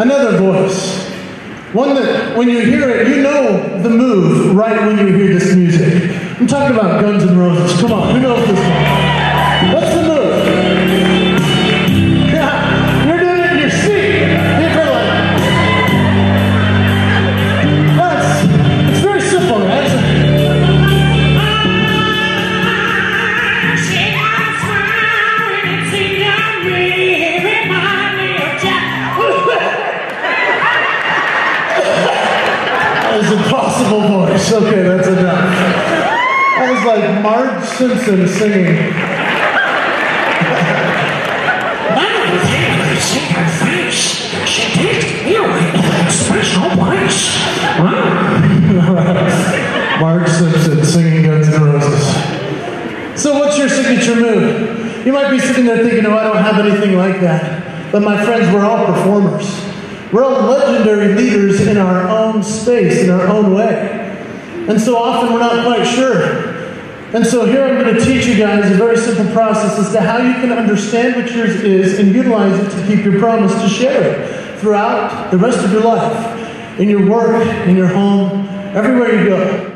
Another voice. One that, when you hear it, you know the move right when you hear this music. I'm talking about Guns N' Roses. Come on, who knows this? Was impossible voice. Okay, that's enough. That was like Marge Simpson singing. Marge Simpson singing Guns N' Roses. So, what's your signature move? You might be sitting there thinking, oh, I don't have anything like that. But my friends, we're all performers. We're all legendary leaders in our own space, in our own way. And so often we're not quite sure. And so here I'm going to teach you guys a very simple process as to how you can understand what yours is and utilize it to keep your promise to share it throughout the rest of your life, in your work, in your home, everywhere you go.